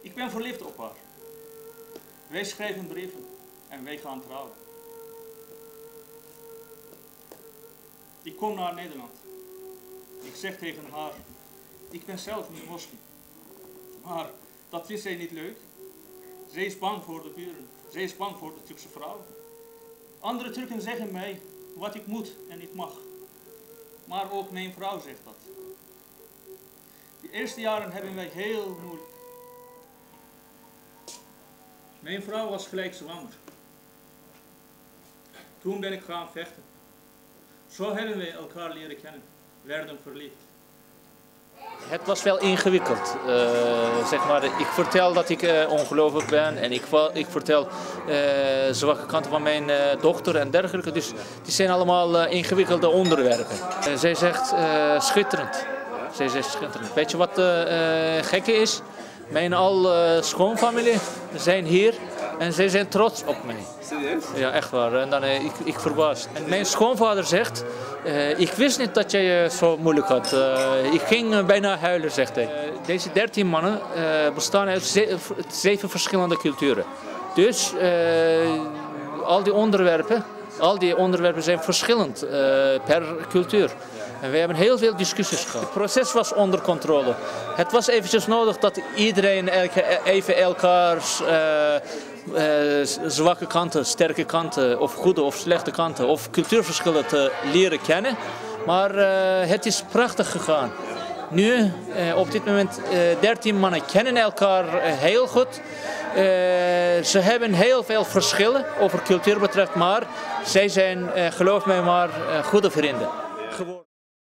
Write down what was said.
Ik ben verliefd op haar. Wij schrijven brieven en wij gaan trouwen. Ik kom naar Nederland. Ik zeg tegen haar, ik ben zelf niet moslim. Maar dat vindt zij niet leuk. Zij is bang voor de buren. Zij is bang voor de Turkse vrouwen. Andere Turken zeggen mij wat ik moet en niet mag. Maar ook mijn vrouw zegt dat. De eerste jaren hebben wij heel moeilijk. Mijn vrouw was gelijk zwanger. Toen ben ik gaan vechten. Zo hebben wij elkaar leren kennen, werden verliefd. Het was wel ingewikkeld. Uh, zeg maar, ik vertel dat ik uh, ongelovig ben en ik, ik vertel uh, zwakke kanten van mijn dochter en dergelijke. Dus die zijn allemaal ingewikkelde onderwerpen. zij zegt schitterend. Zij zegt schitterend. Weet je wat gekke is? Mijn al schoonfamilie zijn hier en zij zijn trots op mij. Serieus? Ja, echt waar. En dan, ik, ik verbaas. En mijn schoonvader zegt, uh, ik wist niet dat jij je zo moeilijk had. Uh, ik ging bijna huilen, zegt hij. Uh, deze dertien mannen bestaan uit ze zeven verschillende culturen. Dus al die onderwerpen, al die onderwerpen zijn verschillend per cultuur. En we hebben heel veel discussies gehad. Het proces was onder controle. Het was eventjes nodig dat iedereen even elkaars uh, uh, zwakke kanten, sterke kanten, of goede of slechte kanten, of cultuurverschillen te leren kennen. Maar uh, het is prachtig gegaan. Nu, op dit moment, 13 mannen kennen elkaar heel goed. ze hebben heel veel verschillen over cultuur betreft, maar zij zijn, geloof mij maar, goede vrienden geworden.